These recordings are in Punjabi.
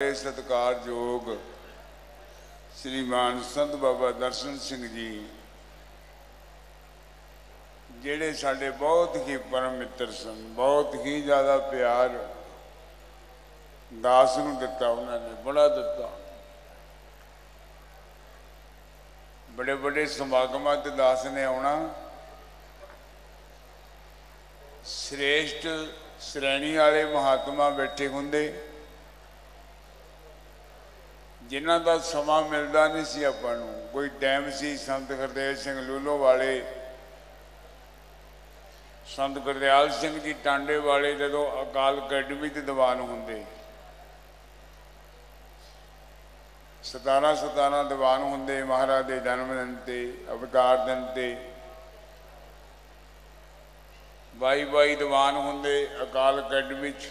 ਸਤਿਕਾਰਯੋਗ ਸ੍ਰੀਮਾਨ ਸੰਤ ਬਾਬਾ ਦਰਸ਼ਨ ਸਿੰਘ ਜੀ, ਜਿਹੜੇ ਸਾਡੇ ਬਹੁਤ ਹੀ ਪਰਮ ਮਿੱਤਰ ਸਨ, ਬਹੁਤ ਹੀ ਜ਼ਿਆਦਾ ਪਿਆਰ ਦਾਸ ਨੂੰ ਦਿੱਤਾ ਉਹਨਾਂ ਨੇ, ਬੜਾ ਦਿੱਤਾ। ਬੜੇ ਬੜੇ ਸਮਾਗਮਾਂ ਤੇ ਦਾਸ ਨੇ ਆਉਣਾ। ਸ੍ਰੇਸ਼ਟ ਸ਼੍ਰੇਣੀ ਵਾਲੇ ਮਹਾਤਮਾ ਬੈਠੇ ਹੁੰਦੇ। ਜਿਨ੍ਹਾਂ ਦਾ ਸਮਾਂ ਮਿਲਦਾ ਨਹੀਂ ਸੀ ਆਪਾਂ ਨੂੰ, ਕੋਈ ਟਾਈਮ ਸੀ ਸੰਤ ਗੁਰਦੇਵ ਸਿੰਘ ਲੂਲੋ ਵਾਲੇ। ਸੰਤ ਗੁਰਦਿਆਲ ਸਿੰਘ ਜੀ ਟਾਂਡੇ ਵਾਲੇ ਜਦੋਂ ਅਕਾਲ ਅਕੈਡਮੀ ਤੇ ਦੀਵਾਨ ਹੁੰਦੇ। 17 17 ਦੀਵਾਨ ਹੁੰਦੇ ਮਹਾਰਾਜ ਦੇ ਜਨਮ ਦਿਨ ਤੇ, ਅਵਤਾਰ ਦਿਨ ਤੇ। ਬਾਈ ਬਾਈ ਦੀਵਾਨ ਹੁੰਦੇ ਅਕਾਲ ਅਕੈਡਮੀ ਚ।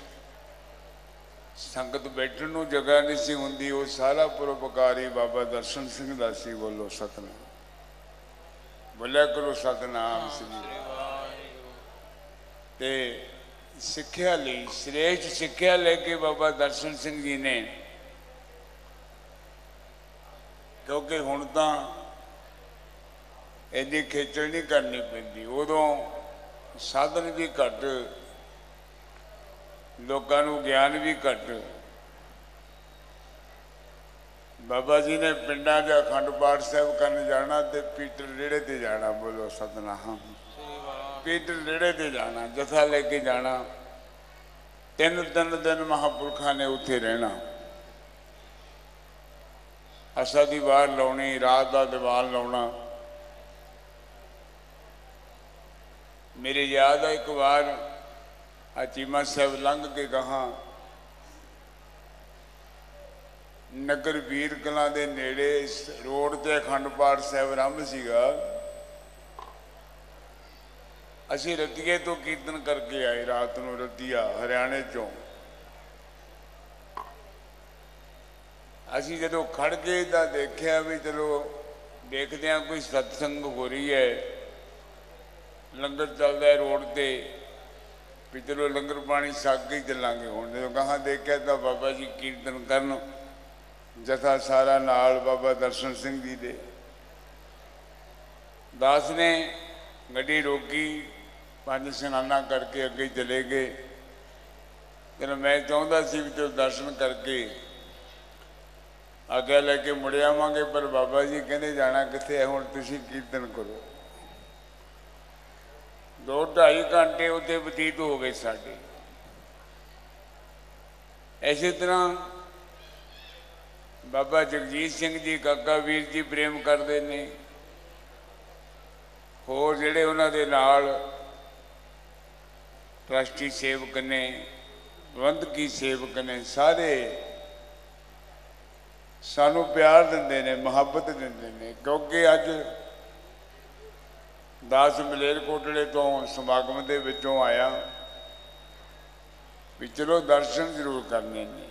ਸੰਗਤ ਬੈਠਣ ਨੂੰ ਜਗ੍ਹਾ ਨਹੀਂ ਸੀ ਹੁੰਦੀ ਉਹ ਸਾਰਾ ਪਰਉਪਕਾਰੀ ਬਾਬਾ ਦਰਸ਼ਨ ਸਿੰਘ ਦਾ ਸੀ ਬੋਲੋ ਸਤਨਾਮ। ਬੋਲਿਆ ਕਰੋ ਸਤਨਾਮ ਸ੍ਰੀ ਤੇ ਸਿੱਖਿਆ ਲਈ ਸ੍ਰੇਸ਼ਟ ਸਿੱਖਿਆ ਲੈ ਕੇ ਬਾਬਾ ਦਰਸ਼ਨ ਸਿੰਘ ਜੀ ਨੇ। ਕਿਉਂਕਿ ਹੁਣ ਤਾਂ ਇਹਦੀ ਖੇਚਲ ਨਹੀਂ ਕਰਨੀ ਪੈਂਦੀ ਉਦੋਂ ਸਾਧਨ ਵੀ ਘੱਟ ਲੋਕਾਂ ਨੂੰ ਗਿਆਨ ਵੀ ਘੱਟ। ਬਾਬਾ ਜੀ ਨੇ ਪਿੰਡਾਂ 'ਚ ਅਖੰਡ ਪਾਠ ਸਾਹਿਬ ਕਰਨ ਜਾਣਾ ਤੇ ਪੀਟਰ ਰੇੜੇ ਤੇ ਜਾਣਾ, ਬੋਲੋ ਸਤਨਾਮ। ਪੀਟਰ ਰੇੜੇ ਤੇ ਜਾਣਾ, ਜਥਾ ਲੈ ਕੇ ਜਾਣਾ। ਤਿੰਨ ਤਿੰਨ ਦਿਨ ਮਹਾਪੁਰਖਾਂ ਨੇ ਉੱਥੇ ਰਹਿਣਾ। ਅਸਾ ਦੀ ਵਾਰ ਲਾਉਣੀ, ਰਾਤ ਦਾ ਦੀਵਾਨ ਲਾਉਣਾ। ਮੇਰੇ ਯਾਦ ਆ ਇੱਕ ਵਾਰ ਆ ਚੀਮਾ ਸਾਹਿਬ ਲੰਘ ਕੇ ਗਾਹਾਂ ਨਗਰ ਵੀਰ ਕਲਾਂ ਦੇ ਨੇੜੇ ਰੋਡ ਤੇ ਅਖੰਡ ਪਾਠ ਸਾਹਿਬ ਆਰੰਭ ਸੀਗਾ। ਅਸੀਂ ਰਤੀਏ ਤੋਂ ਕੀਰਤਨ ਕਰਕੇ ਆਏ ਰਾਤ ਨੂੰ ਰਤੀਆ ਹਰਿਆਣੇ ਚੋਂ। ਅਸੀਂ ਜਦੋਂ ਖੜ ਗਏ ਤਾਂ ਦੇਖਿਆ ਵੀ ਚਲੋ ਦੇਖਦੇ ਆ ਕੋਈ ਸਤਸੰਗ ਹੋ ਰਹੀ ਹੈ। ਲੰਗਰ ਚੱਲਦਾ ਰੋਡ ਤੇ। ਵੀ ਚਲੋ ਲੰਗਰ ਪਾਣੀ ਛਕ ਕੇ ਚੱਲਾਂਗੇ ਹੁਣ। ਜਦੋਂ ਕਹਾਂ ਦੇਖਿਆ ਤਾਂ ਬਾਬਾ ਜੀ ਕੀਰਤਨ ਕਰਨ, ਜਥਾ ਸਾਰਾ ਨਾਲ ਬਾਬਾ ਦਰਸ਼ਨ ਸਿੰਘ ਜੀ ਦੇ। ਦਾਸ ਨੇ ਗੱਡੀ ਰੋਕੀ, ਪੰਜ ਸਨਾਨਾ ਕਰਕੇ ਅੱਗੇ ਚਲੇ ਗਏ। ਜਦੋਂ ਮੈਂ ਚਾਹੁੰਦਾ ਸੀ ਵੀ ਤੇ ਦਰਸ਼ਨ ਕਰਕੇ ਅੱਗੇ ਲੈ ਕੇ ਮੁੜ ਆਵਾਂਗੇ, ਪਰ ਬਾਬਾ ਜੀ ਕਹਿੰਦੇ ਜਾਣਾ ਕਿੱਥੇ ਹੈ, ਹੁਣ ਤੁਸੀਂ ਕੀਰਤਨ ਕਰੋ। ਦੋ ਢਾਈ ਘੰਟੇ ਉੱਤੇ ਬਤੀਤ ਹੋ ਗਏ ਸਾਡੇ। ਐਸੇ ਤਰ੍ਹਾਂ ਬਾਬਾ ਜਗਜੀਤ ਸਿੰਘ ਜੀ, ਕਾਕਾ ਵੀਰ ਜੀ ਪ੍ਰੇਮ ਕਰਦੇ ਨੇ। ਹੋਰ ਜਿਹੜੇ ਉਹਨਾਂ ਦੇ ਨਾਲ ਟਰਸਟੀ ਸੇਵਕ ਨੇ, ਪ੍ਰਬੰਧਕੀ ਸੇਵਕ ਨੇ, ਸਾਰੇ ਸਾਨੂੰ ਪਿਆਰ ਦਿੰਦੇ ਨੇ, ਮੁਹੱਬਤ ਦਿੰਦੇ ਨੇ। ਕਿਉਂਕਿ ਅੱਜ ਦਾਸ ਮਲੇਰਕੋਟਲੇ ਤੋਂ ਸਮਾਗਮ ਦੇ ਵਿੱਚੋਂ ਆਇਆ। ਵੀ ਚਲੋ ਦਰਸ਼ਨ ਜ਼ਰੂਰ ਕਰਨੇ ਨੇ।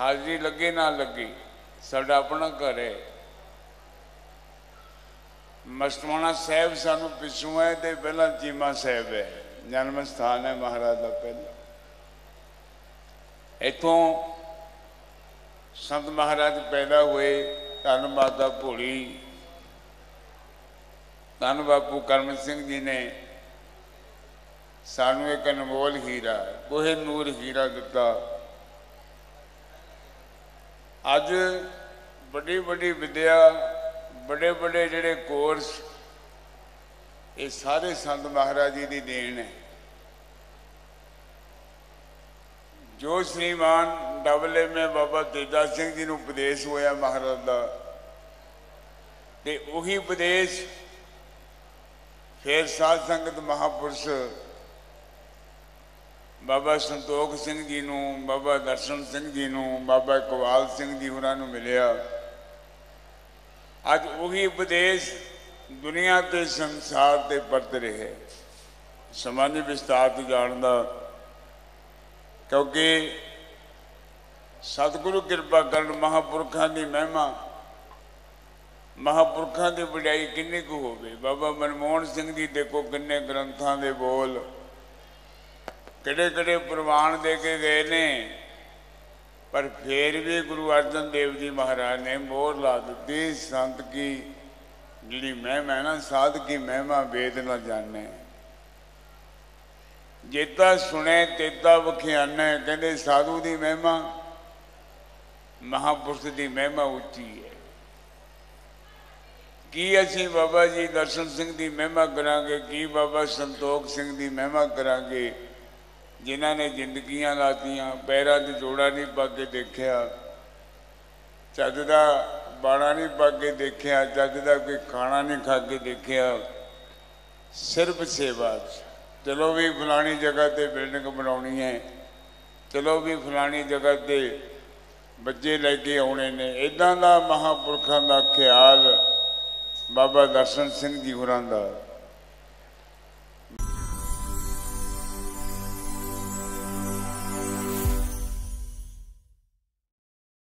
ਹਾਜ਼ਰੀ ਲੱਗੇ ਨਾ ਲੱਗੇ, ਸਾਡਾ ਆਪਣਾ ਘਰ ਹੈ। ਮਸਤਵਾਣਾ ਸਾਹਿਬ ਸਾਨੂੰ ਪਿੱਛੋਂ ਹੈ ਤੇ ਪਹਿਲਾਂ ਚੀਮਾ ਸਾਹਿਬ ਹੈ। ਜਨਮ ਸਥਾਨ ਹੈ ਮਹਾਰਾਜ ਦਾ ਪਹਿਲਾ। ਇੱਥੋਂ ਸੰਤ ਮਹਾਰਾਜ ਪੈਦਾ ਹੋਏ ਧੰਨ ਮਾਤਾ ਭੋਲੀ ਧੰਨ ਬਾਪੂ ਕਰਮ ਸਿੰਘ ਜੀ ਨੇ ਸਾਨੂੰ ਇੱਕ ਅਨਮੋਲ ਹੀਰਾ ਕੋਹੇ ਨੂਰ ਹੀਰਾ ਦਿੱਤਾ। ਅੱਜ ਵੱਡੀ ਵੱਡੀ ਵਿਦਿਆ, ਵੱਡੇ ਵੱਡੇ ਜਿਹੜੇ ਕੋਰਸ ਇਹ ਸਾਰੇ ਸੰਤ ਮਹਾਰਾਜ ਜੀ ਦੀ ਦੇਣ ਹੈ। ਜੋ ਸ਼੍ਰੀਮਾਨ ਡਬਲੇ ਮੇ ਬਾਬਾ ਤੇਜਾ ਸਿੰਘ ਜੀ ਨੂੰ ਉਪਦੇਸ਼ ਹੋਇਆ ਮਹਾਰਾਜ ਦਾ, ਤੇ ਉਹੀ ਉਪਦੇਸ਼ ਫਿਰ ਸਾਧ ਸੰਗਤ ਮਹਾਪੁਰਸ਼ ਬਾਬਾ ਸੰਤੋਖ ਸਿੰਘ ਜੀ ਨੂੰ, ਬਾਬਾ ਦਰਸ਼ਨ ਸਿੰਘ ਜੀ ਨੂੰ, ਬਾਬਾ ਇਕਬਾਲ ਸਿੰਘ ਜੀ ਉਹਨਾਂ ਨੂੰ ਮਿਲਿਆ। ਅੱਜ ਉਹੀ ਉਪਦੇਸ਼ ਦੁਨੀਆ ਤੇ ਸੰਸਾਰ ਤੇ ਪਰਤ ਰਹੇ ਸਮਾਨੀ ਵਿਸਤਾਰ ਤੋਂ ਜਾਣਦਾ ਕਿਉਂਕਿ ਸਤਿਗੁਰੂ ਕਿਰਪਾ ਕਰਨ ਮਹਾਪੁਰਖਾਂ ਦੀ ਮਹਿਮਾ ਮਹਾਪੁਰਖਾਂ ਦੀ ਵਡਿਆਈ ਕਿੰਨੀ ਕੁ ਹੋਵੇ? ਬਾਬਾ ਮਨਮੋਹਨ ਸਿੰਘ ਜੀ ਦੇਖੋ ਕਿੰਨੇ ਗ੍ਰੰਥਾਂ ਦੇ ਬੋਲ। ਕਿਹੜੇ ਕਿਹੜੇ ਪ੍ਰਵਾਨ ਦੇ ਕੇ ਗਏ ਨੇ। ਪਰ ਫੇਰ ਵੀ ਗੁਰੂ ਅਰਜਨ ਦੇਵ ਜੀ ਮਹਾਰਾਜ ਨੇ ਮੋਹਰ ਲਾ ਦਿੱਤੀ, ਸੰਤ ਕੀ ਜਿਹੜੀ ਮਹਿਮਾ ਹੈ ਨਾ, ਸਾਧ ਕੀ ਮਹਿਮਾ, ਵੇਦ ਨਾ ਜਾਣੇ। ਜੇਤਾ ਸੁਣੇ, ਤੇਤਾ ਵਖਿਆਨਾ, ਕਹਿੰਦੇ ਸਾਧੂ ਦੀ ਮਹਿਮਾ, ਮਹਾਪੁਰਸ਼ ਦੀ ਮਹਿਮਾ ਉੱਚੀ ਹੈ। ਕੀ ਅਸੀਂ ਬਾਬਾ ਜੀ ਦਰਸ਼ਨ ਸਿੰਘ ਦੀ ਮਹਿਮਾ ਕਰਾਂਗੇ? ਕੀ ਬਾਬਾ ਸੰਤੋਖ ਸਿੰਘ ਦੀ ਮਹਿਮਾ ਕਰਾਂਗੇ? ਜਿਨ੍ਹਾਂ ਨੇ ਜ਼ਿੰਦਗੀਆਂ ਲਾਤੀਆਂ, ਪੈਰਾਂ 'ਚ ਜੋੜਾ ਨਹੀਂ ਪਾ ਕੇ ਦੇਖਿਆ, ਚੱਜ ਦਾ ਬਾਣਾ ਨਹੀਂ ਪਾ ਕੇ ਦੇਖਿਆ, ਚੱਜ ਦਾ ਕੋਈ ਖਾਣਾ ਨਹੀਂ ਖਾ ਕੇ ਦੇਖਿਆ, ਸਿਰਫ ਸੇਵਾ 'ਚ। ਚਲੋ ਵੀ ਫਲਾਣੀ ਜਗ੍ਹਾ ਤੇ ਬਿਲਡਿੰਗ ਬਣਾਉਣੀ ਹੈ। ਚਲੋ ਵੀ ਫਲਾਣੀ ਜਗ੍ਹਾ ਤੇ ਬੱਚੇ ਲੈ ਕੇ ਆਉਣੇ ਨੇ। ਇਦਾਂ ਦਾ ਮਹਾਪੁਰਖਾਂ ਦਾ ਖਿਆਲ ਬਾਬਾ ਦਰਸ਼ਨ ਸਿੰਘ ਜੀ ਹੋਰਾਂ ਦਾ।